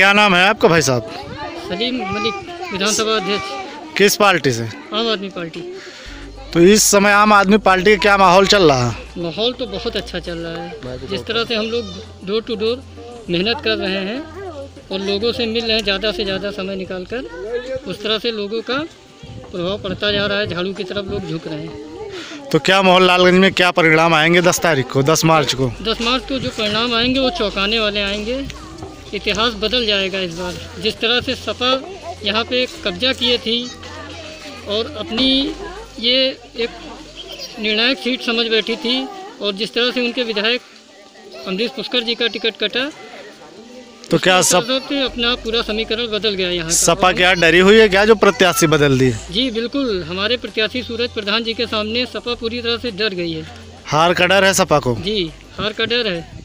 क्या नाम है आपका भाई साहब? सलीम मलिक विधानसभा अध्यक्ष। किस पार्टी से? आम आदमी पार्टी। तो इस समय आम आदमी पार्टी का क्या माहौल चल रहा है? माहौल तो बहुत अच्छा चल रहा है। जिस तरह से हम लोग डोर टू डोर मेहनत कर रहे हैं और लोगों से मिल रहे हैं ज़्यादा से ज़्यादा समय निकाल कर उस तरह से लोगों का प्रभाव पड़ता जा रहा है। झाड़ू की तरफ़ लोग झुक रहे हैं। तो क्या माहौल लालगंज में क्या परिणाम आएँगे दस तारीख को दस मार्च को? दस मार्च को जो परिणाम आएँगे वो चौंकाने वाले आएँगे। इतिहास बदल जाएगा इस बार। जिस तरह से सपा यहाँ पे कब्जा किए थी और अपनी ये एक निर्णायक सीट समझ बैठी थी और जिस तरह से उनके विधायक अमरीश पुष्कर जी का टिकट कटा तो क्या सप, अपना पूरा समीकरण बदल गया यहाँ का। सपा क्या डरी हुई है क्या जो प्रत्याशी बदल दी जी बिल्कुल। हमारे प्रत्याशी सूरज प्रधान जी के सामने सपा पूरी तरह से डर गई है। हार का डर है सपा को? जी हार का डर है।